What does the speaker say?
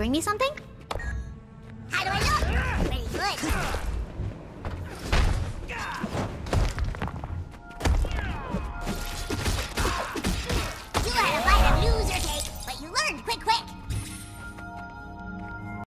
bring me something?